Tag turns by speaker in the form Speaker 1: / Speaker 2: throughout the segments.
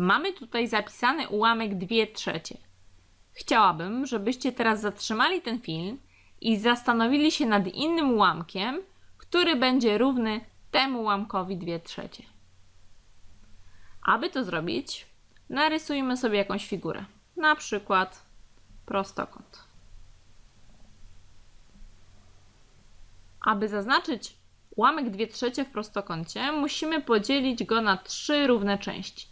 Speaker 1: Mamy tutaj zapisany ułamek 2 trzecie. Chciałabym, żebyście teraz zatrzymali ten film i zastanowili się nad innym ułamkiem, który będzie równy temu ułamkowi 2 trzecie. Aby to zrobić, narysujmy sobie jakąś figurę. Na przykład prostokąt. Aby zaznaczyć ułamek 2 trzecie w prostokącie, musimy podzielić go na trzy równe części.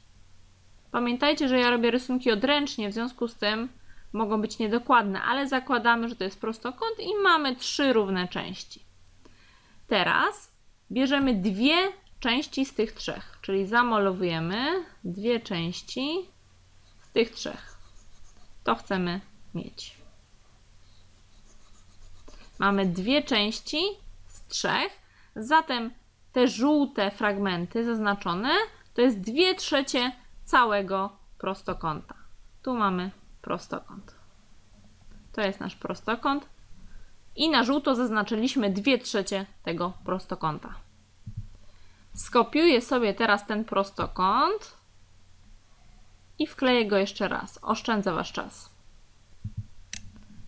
Speaker 1: Pamiętajcie, że ja robię rysunki odręcznie, w związku z tym mogą być niedokładne, ale zakładamy, że to jest prostokąt i mamy trzy równe części. Teraz bierzemy dwie części z tych trzech, czyli zamalowujemy dwie części z tych trzech. To chcemy mieć. Mamy dwie części z trzech, zatem te żółte fragmenty zaznaczone to jest dwie trzecie całego prostokąta. Tu mamy prostokąt. To jest nasz prostokąt. I na żółto zaznaczyliśmy 2 trzecie tego prostokąta. Skopiuję sobie teraz ten prostokąt i wkleję go jeszcze raz. Oszczędzę Wasz czas.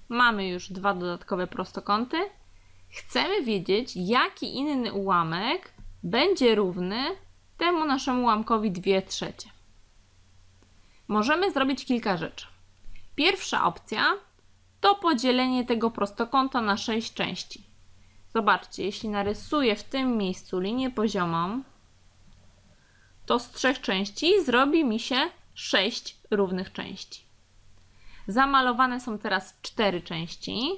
Speaker 1: Mamy już dwa dodatkowe prostokąty. Chcemy wiedzieć, jaki inny ułamek będzie równy temu naszemu ułamkowi 2 trzecie. Możemy zrobić kilka rzeczy. Pierwsza opcja to podzielenie tego prostokąta na 6 części. Zobaczcie, jeśli narysuję w tym miejscu linię poziomą, to z trzech części zrobi mi się 6 równych części. Zamalowane są teraz 4 części.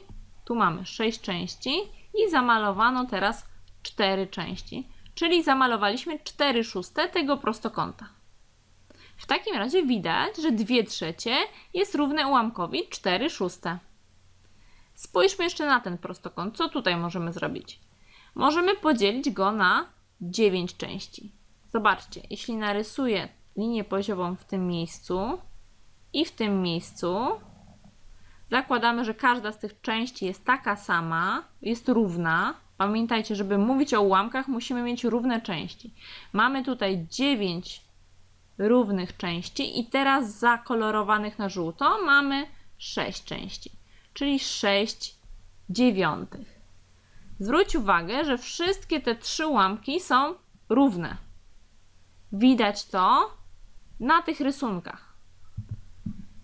Speaker 1: Tu mamy 6 części i zamalowano teraz 4 części, czyli zamalowaliśmy 4 szóste tego prostokąta. W takim razie widać, że 2 trzecie jest równe ułamkowi 4 szóste. Spójrzmy jeszcze na ten prostokąt. Co tutaj możemy zrobić? Możemy podzielić go na 9 części. Zobaczcie, jeśli narysuję linię poziomą w tym miejscu i w tym miejscu, zakładamy, że każda z tych części jest taka sama, jest równa. Pamiętajcie, żeby mówić o ułamkach, musimy mieć równe części. Mamy tutaj 9 równych części i teraz zakolorowanych na żółto mamy 6 części, czyli 6 dziewiątych. Zwróć uwagę, że wszystkie te trzy ułamki są równe. Widać to na tych rysunkach.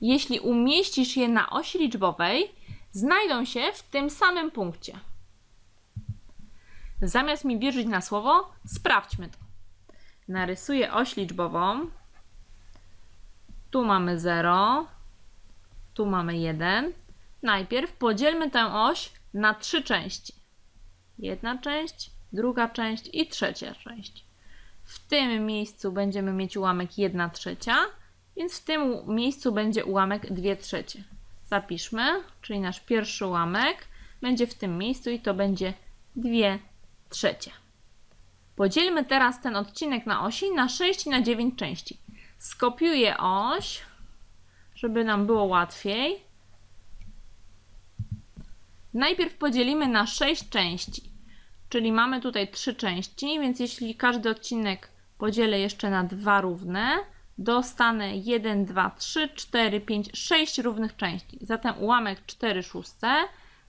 Speaker 1: Jeśli umieścisz je na osi liczbowej, znajdą się w tym samym punkcie. Zamiast mi wierzyć na słowo, sprawdźmy to. Narysuję oś liczbową tu mamy 0, tu mamy 1. Najpierw podzielmy tę oś na trzy części. Jedna część, druga część i trzecia część. W tym miejscu będziemy mieć ułamek 1 trzecia, więc w tym miejscu będzie ułamek 2 trzecie. Zapiszmy, czyli nasz pierwszy ułamek będzie w tym miejscu i to będzie 2 trzecie. Podzielmy teraz ten odcinek na osi na 6 i na 9 części. Skopiuję oś, żeby nam było łatwiej. Najpierw podzielimy na 6 części, czyli mamy tutaj 3 części, więc jeśli każdy odcinek podzielę jeszcze na dwa równe, dostanę 1, 2, 3, 4, 5, 6 równych części. Zatem ułamek 4 szóste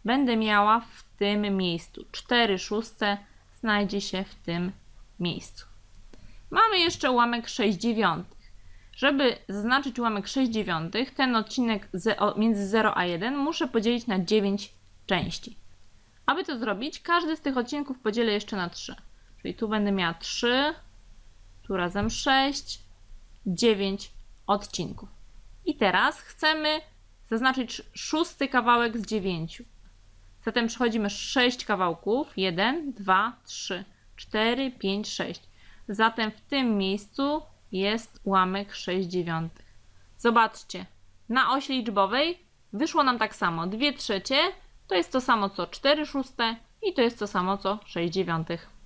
Speaker 1: będę miała w tym miejscu. 4 szóste znajdzie się w tym miejscu. Mamy jeszcze ułamek 6 dziewiątych. Żeby zaznaczyć ułamek 6 dziewiątych, ten odcinek między 0 a 1 muszę podzielić na 9 części. Aby to zrobić, każdy z tych odcinków podzielę jeszcze na 3. Czyli tu będę miała 3, tu razem 6, 9 odcinków. I teraz chcemy zaznaczyć szósty kawałek z 9. Zatem przechodzimy 6 kawałków. 1, 2, 3, 4, 5, 6. Zatem w tym miejscu jest ułamek 6 dziewiątych. Zobaczcie, na osi liczbowej wyszło nam tak samo. 2 trzecie to jest to samo co 4 szóste i to jest to samo co 6 dziewiątych.